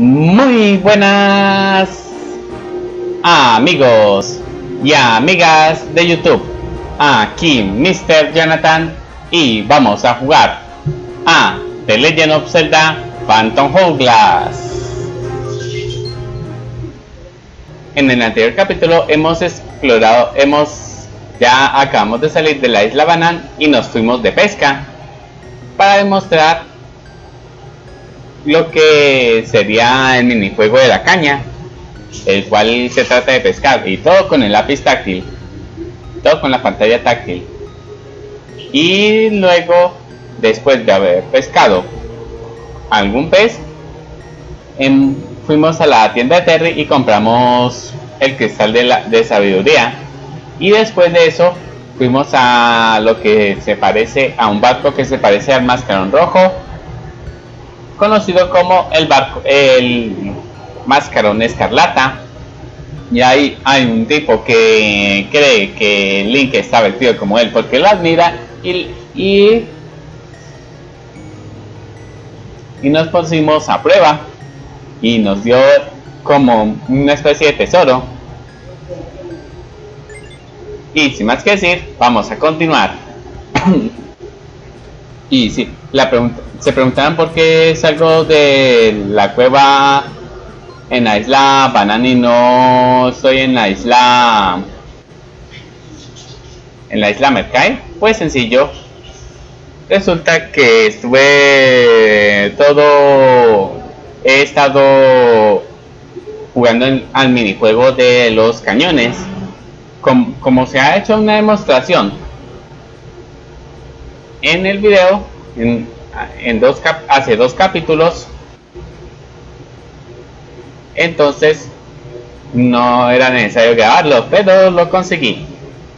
Muy buenas amigos y amigas de YouTube. Aquí Mr. Jonathan y vamos a jugar a The Legend of Zelda Phantom Hourglass. En el anterior capítulo hemos explorado, hemos ya acabamos de salir de la isla Banan y nos fuimos de pesca para demostrar lo que sería el minijuego de la caña, el cual se trata de pescar y todo con el lápiz táctil, todo con la pantalla táctil. Y luego, después de haber pescado algún pez, em, fuimos a la tienda de Terry y compramos el cristal de, la, de sabiduría. Y después de eso, fuimos a lo que se parece a un barco que se parece al mascarón rojo conocido como el barco, el máscarón escarlata. Y ahí hay un tipo que cree que Link está vestido como él porque lo admira y, y, y nos pusimos a prueba y nos dio como una especie de tesoro. Y sin más que decir, vamos a continuar. y sí, la pregunta, se preguntaban por qué salgo de la cueva en la isla Banani no estoy en la isla en la isla Mercai pues sencillo. Resulta que estuve todo he estado jugando al minijuego de los cañones. Como, como se ha hecho una demostración en el video en, en dos hace dos capítulos entonces no era necesario grabarlo pero lo conseguí.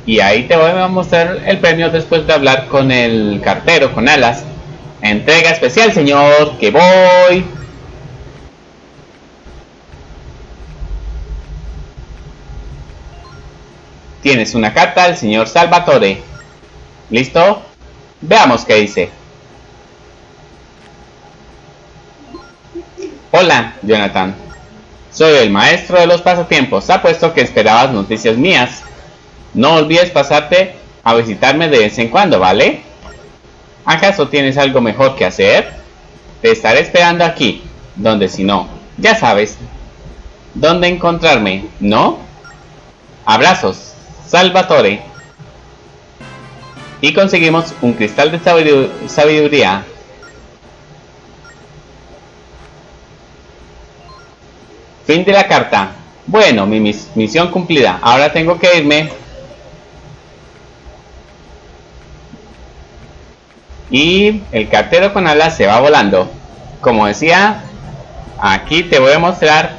Y ahí te voy a mostrar el premio después de hablar con el cartero con alas. Entrega especial señor que voy. Tienes una carta al señor Salvatore. Listo veamos qué dice Hola, Jonathan. Soy el maestro de los pasatiempos. Ha puesto que esperabas noticias mías. No olvides pasarte a visitarme de vez en cuando, ¿vale? ¿Acaso tienes algo mejor que hacer? Te estaré esperando aquí, donde si no, ya sabes dónde encontrarme, ¿no? Abrazos, Salvatore. Y conseguimos un cristal de sabiduría Fin de la carta. Bueno, mi misión cumplida. Ahora tengo que irme. Y el cartero con alas se va volando. Como decía, aquí te voy a mostrar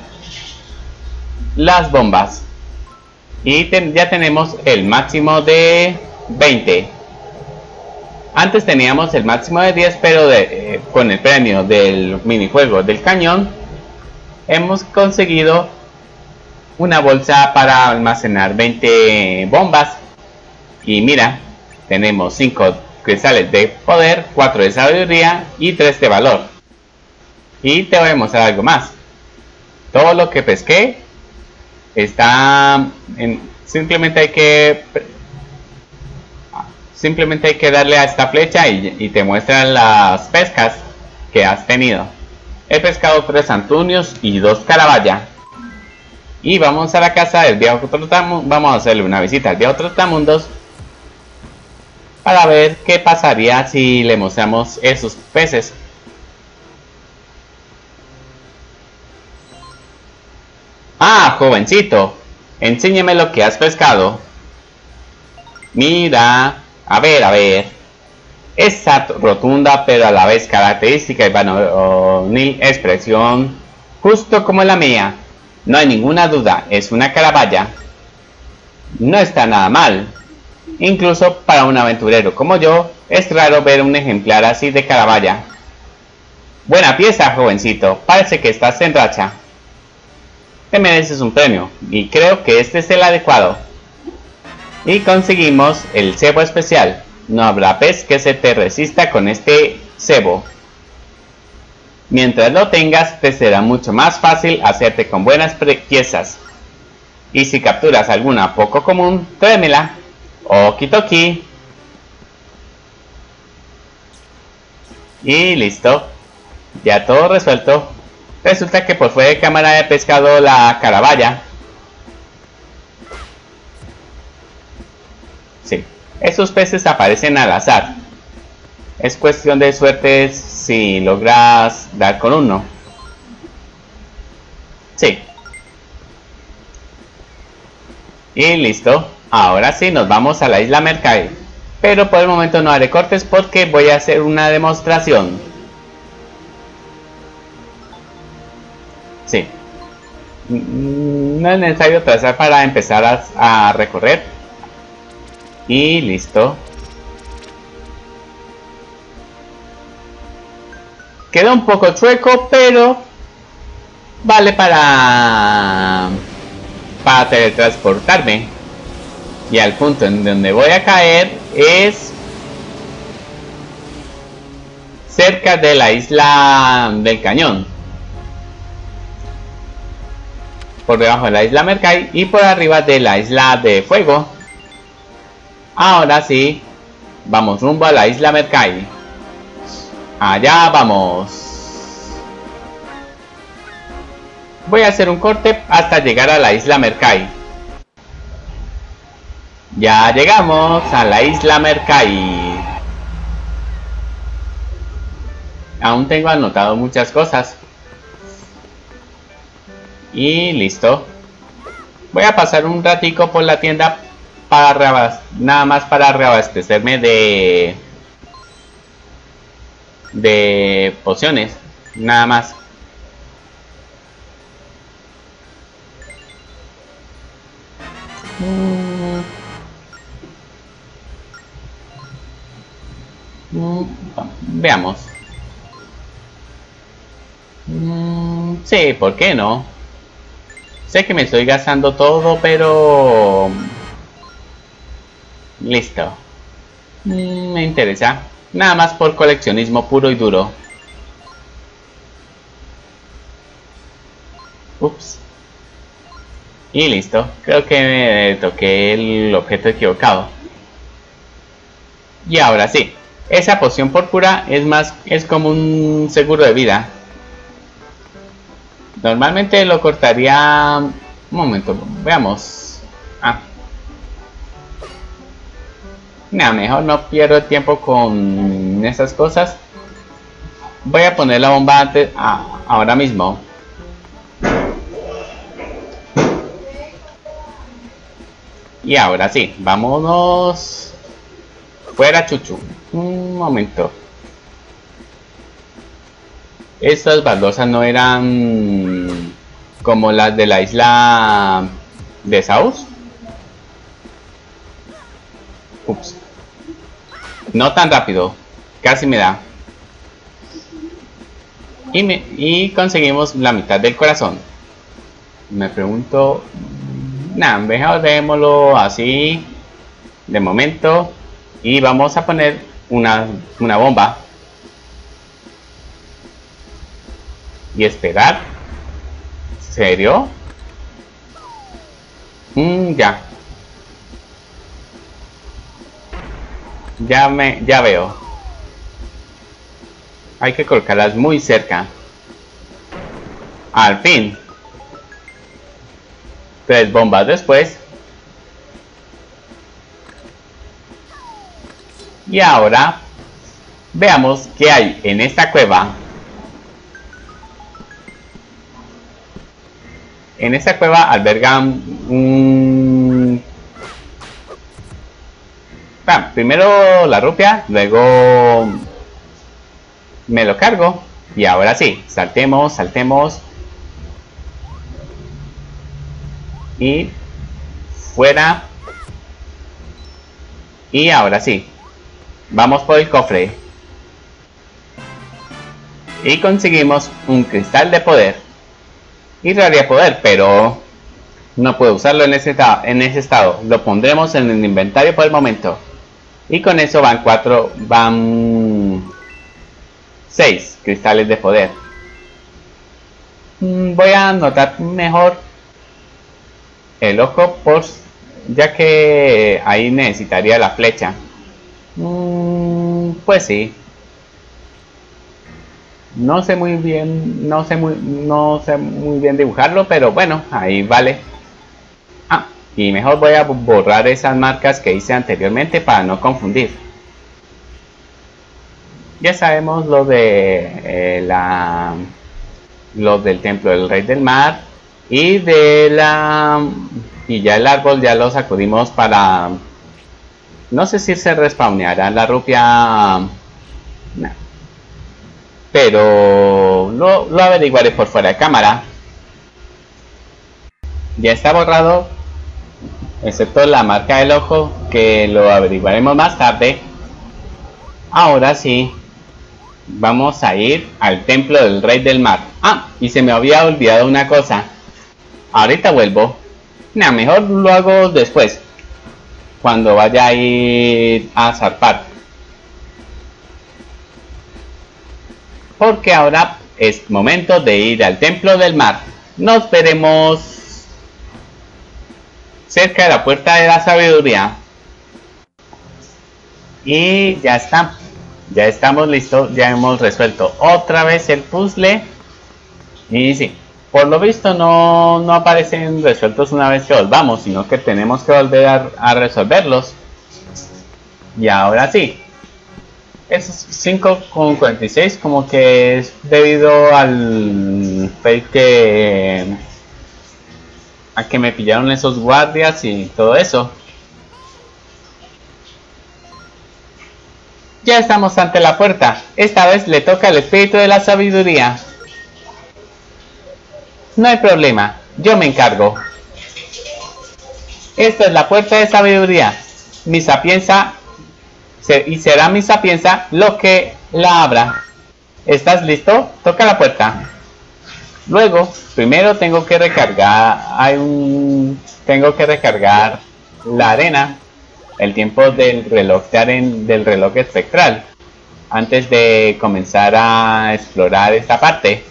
las bombas. Y ya tenemos el máximo de 20. Antes teníamos el máximo de 10, pero eh, con el premio del minijuego del cañón hemos conseguido una bolsa para almacenar 20 bombas. Y mira tenemos 5 cristales de poder 4 de sabiduría y 3 de valor. Y te voy a mostrar algo más. Todo lo que pesqué está en, simplemente hay que simplemente hay que darle a esta flecha y, y te muestran las pescas que has tenido He pescado tres antunios y dos carabaya. Y vamos a la casa del viejo Trotamundos. Vamos a hacerle una visita al viejo Trotamundos. Para ver qué pasaría si le mostramos esos peces. Ah, jovencito. Enséñeme lo que has pescado. Mira. A ver, a ver. Esa rotunda pero a la vez característica y varonil expresión, justo como la mía. No hay ninguna duda, es una carabaya. No está nada mal. Incluso para un aventurero como yo, es raro ver un ejemplar así de carabaya. Buena pieza, jovencito. Parece que estás en racha. Te mereces un premio, y creo que este es el adecuado. Y conseguimos el cebo especial. No habrá pez que se te resista con este cebo. Mientras lo tengas, te será mucho más fácil hacerte con buenas piezas. Y si capturas alguna poco común, tráemela. Okitoki. Y listo. Ya todo resuelto. Resulta que por fuera de cámara he pescado la carabaya. Esos peces aparecen al azar. Es cuestión de suerte si logras dar con uno. Sí. Y listo. Ahora sí, nos vamos a la isla Mercai. Pero por el momento no haré cortes porque voy a hacer una demostración. Sí. No es necesario trazar para empezar a, a recorrer. Y listo. Queda un poco chueco, pero vale para para teletransportarme. Y al punto en donde voy a caer es cerca de la isla del cañón. Por debajo de la isla Mercai y por arriba de la isla de fuego. Ahora sí, vamos rumbo a la isla Mercai. Allá vamos. Voy a hacer un corte hasta llegar a la isla Mercai. Ya llegamos a la isla Mercai. Aún tengo anotado muchas cosas. Y listo. Voy a pasar un ratico por la tienda para nada más para reabastecerme de de pociones, nada más. Veamos. Sí, ¿por qué no? Sé que me estoy gastando todo, pero... Listo. Me interesa. Nada más por coleccionismo puro y duro. Ups. Y listo. Creo que me toqué el objeto equivocado. Y ahora sí. Esa poción púrpura es más es como un seguro de vida. Normalmente lo cortaría... Un momento, veamos. Nada, mejor no pierdo tiempo con esas cosas. Voy a poner la bomba antes, ahora mismo. Y ahora sí, vámonos. Fuera, chuchu. Un momento. Estas baldosas no eran como las de la isla de Saus. Ups. No tan rápido. Casi me da. Y, me, y conseguimos la mitad del corazón. Me pregunto... Nada, mejor démoslo así. De momento. Y vamos a poner una, una bomba. Y esperar. ¿Serio? Mm, ya. Ya me, ya veo. Hay que colocarlas muy cerca. Al fin. Tres bombas después. Y ahora veamos qué hay en esta cueva. En esta cueva albergan un primero la rupia, luego me lo cargo. Y ahora sí, saltemos, saltemos. Y fuera. Y ahora sí. Vamos por el cofre. Y conseguimos un cristal de poder. Y traería poder, pero no puedo usarlo en ese, en ese estado. Lo pondremos en el inventario por el momento. Y con eso van cuatro, van seis cristales de poder. mm, voy a anotar mejor el ojo por ya que ahí necesitaría la flecha. Mm, pues sí. No sé muy bien, no sé muy, no sé muy bien dibujarlo, pero bueno, ahí vale. Y mejor voy a borrar esas marcas que hice anteriormente para no confundir. Ya sabemos lo de eh, la, lo del templo del rey del mar y de la y ya el árbol ya lo sacudimos para no sé si se respawneará la rupia pero lo, lo averiguaré por fuera de cámara. Ya está borrado excepto la marca del ojo que lo averiguaremos más tarde ahora sí vamos a ir al templo del rey del mar ah y se me había olvidado una cosa ahorita vuelvo mejor lo hago después. Cuando vaya a ir a zarpar. Porque ahora es momento de ir al templo del mar. Nos veremos cerca de la puerta de la sabiduría. Y ya está. Ya estamos listos. Ya hemos resuelto otra vez el puzzle. Y sí, por lo visto no, no aparecen resueltos una vez que volvamos, sino que tenemos que volver a, resolverlos. Y ahora sí. Esos 5,46 como que es debido al fake que... A que me pillaron esos guardias y todo eso. Ya estamos ante la puerta. Esta vez le toca el espíritu de la sabiduría. No hay problema, yo me encargo. Esta es la puerta de sabiduría. Mi sapienza y será mi sapienza lo que la abra. ¿Estás listo? Toca la puerta. Luego, primero tengo que recargar, hay un, tengo que recargar la arena, el tiempo del reloj de del reloj espectral, antes de comenzar a explorar esta parte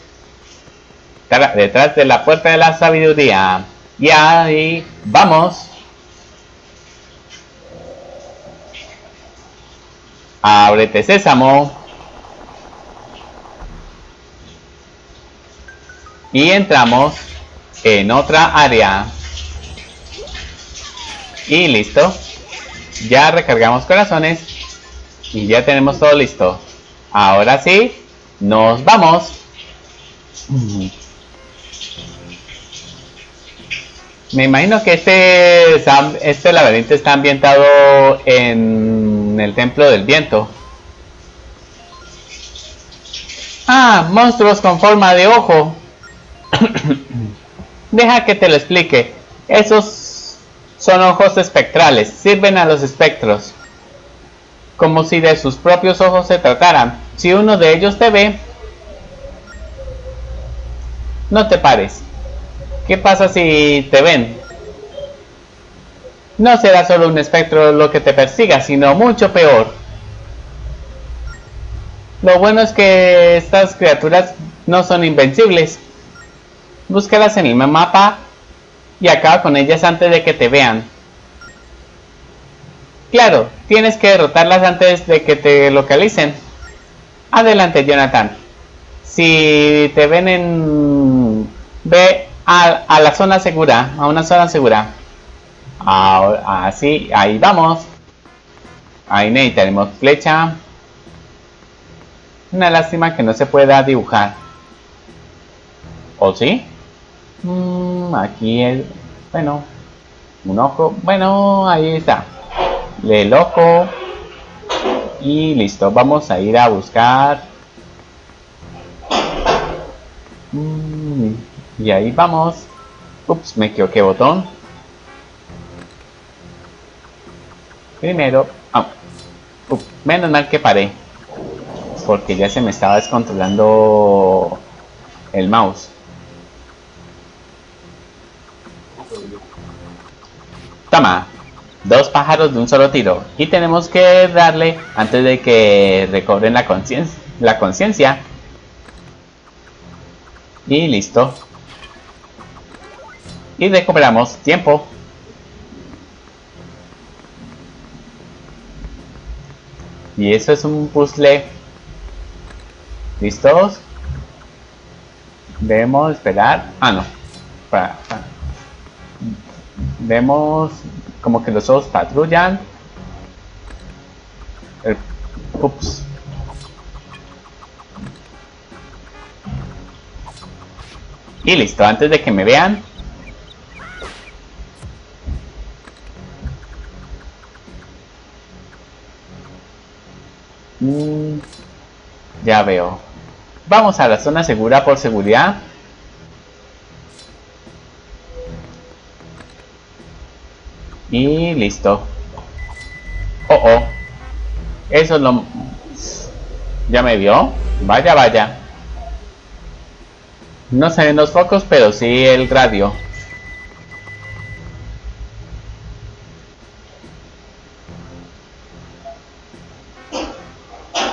detrás de la puerta de la sabiduría. Y ahí vamos. Ábrete sésamo. Y entramos en otra área. Y listo. Ya recargamos corazones. Y ya tenemos todo listo. Ahora sí, nos vamos. Me imagino que este, este laberinto está ambientado en el Templo del Viento. Ah, monstruos con forma de ojo. Deja que te lo explique. Esos son ojos espectrales. Sirven a los espectros. Como si de sus propios ojos se trataran. Si uno de ellos te ve, no te pares. ¿Qué pasa si te ven? No será solo un espectro lo que te persiga, sino mucho peor. Lo bueno es que estas criaturas no son invencibles. Búscalas en el mapa y acaba con ellas antes de que te vean. Claro, tienes que derrotarlas antes de que te localicen. Adelante, Jonathan. Si te ven en... Ve a, la zona segura, a una zona segura. así, ahí vamos. Ahí necesitaremos flecha. Una lástima que no se pueda dibujar. ¿O sí? Mm, aquí es... Bueno. Un ojo. Bueno, ahí está. El ojo. Y listo. Vamos a ir a buscar... Mm, y ahí vamos. Ups, me equivoqué botón. Primero. Ah, menos mal que paré. Porque ya se me estaba descontrolando el mouse. Dos pájaros de un solo tiro. Y tenemos que darle antes de que recobren la conciencia. La conciencia Y listo. Y recuperamos tiempo. Y eso es un puzzle. ¿Listos? Debemos esperar. Ah, no. Para, Vemos como que los ojos patrullan. ups. Y listo, antes de que me vean. Mm, ya veo. Vamos a la zona segura por seguridad. Y listo. Oh, oh. Eso es lo... ¿Ya me vio? Vaya, vaya. No se los focos, pero sí el radio.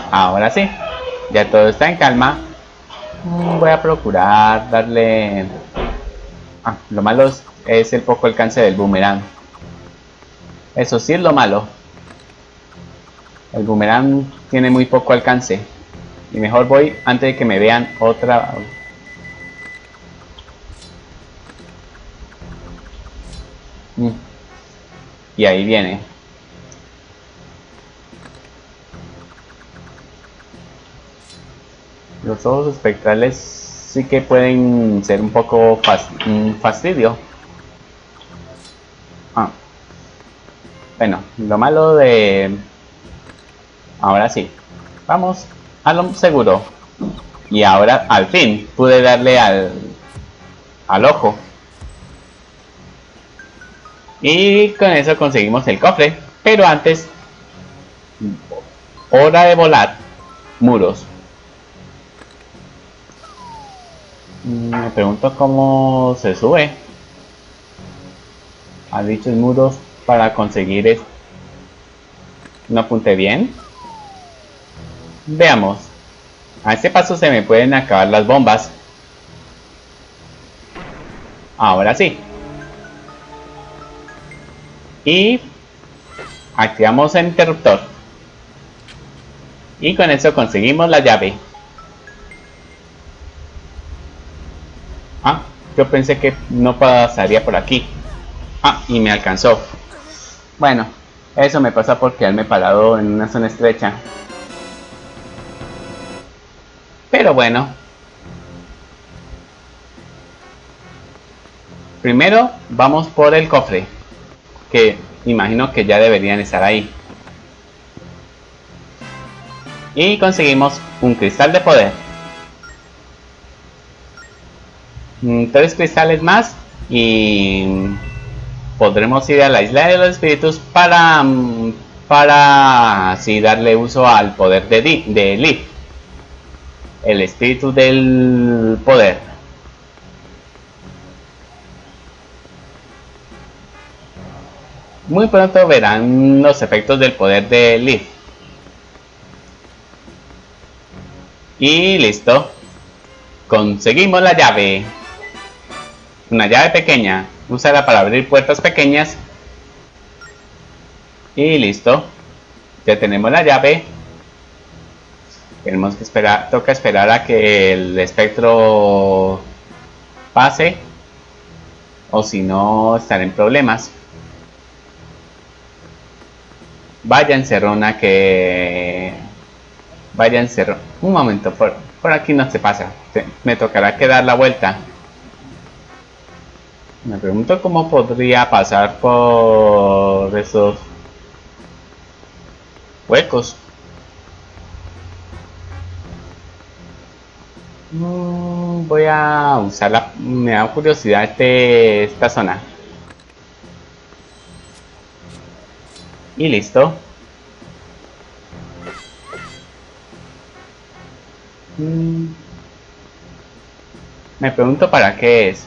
Ahora sí. Ya todo está en calma. Mm, voy a procurar darle... Ah, lo malo es el poco alcance del boomerang. Eso sí es lo malo. El boomerang tiene muy poco alcance. Y mejor voy antes de que me vean otra... Mm. Y ahí viene. Los ojos espectrales sí que pueden ser un poco un fastidio. Bueno, lo malo de... Ahora sí. Vamos a lo seguro. Y ahora, al fin, pude darle al... Al ojo. Y con eso conseguimos el cofre. Pero antes... Hora de volar. Muros. Me pregunto cómo se sube. A dichos muros para conseguir esto. ¿No apunté bien? Veamos. A este paso se me pueden acabar las bombas. Ahora sí. Y activamos el interruptor. Y con eso conseguimos la llave. Ah, yo pensé que no pasaría por aquí. Ah, y me alcanzó. Bueno, eso me pasa por quedarme parado en una zona estrecha. Pero bueno. Primero vamos por el cofre. Que imagino que ya deberían estar ahí. Y conseguimos un cristal de poder. Mm, tres cristales más y podremos ir a la isla de los espíritus para, mm, para así darle uso al poder de, de Leaf, el espíritu del poder. Muy pronto verán los efectos del poder de Leaf. Y listo. Conseguimos la llave. Una llave pequeña. Úsala para abrir puertas pequeñas. Y listo. Ya tenemos la llave. Tenemos que esperar, toca esperar a que el espectro pase. O si no, estar en problemas. Vaya encerrona que... Vaya encerrona. Un momento, por, por aquí no se pasa. Me tocará que dar la vuelta. Me pregunto cómo podría pasar por esos huecos. Mm, voy a usar la... Me da curiosidad este, esta zona. Y listo. Mm. Me pregunto para qué es.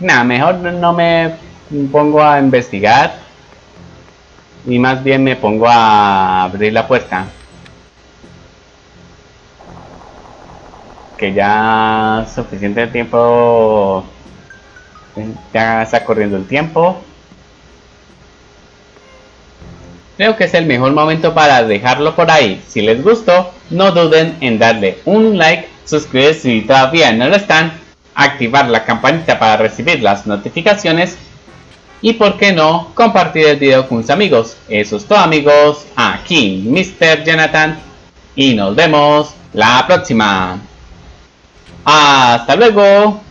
Nada, mejor no me pongo a investigar y más bien me pongo a abrir la puerta. porque ya suficiente tiempo ya está corriendo el tiempo creo que es el mejor momento para dejarlo por ahí si les gustó no duden en darle un like suscribirse si todavía no lo están activar la campanita para recibir las notificaciones y por qué no compartir el video con sus amigos. Eso es todo amigos, aquí Mr. Jonathan y nos vemos la próxima. Hasta luego.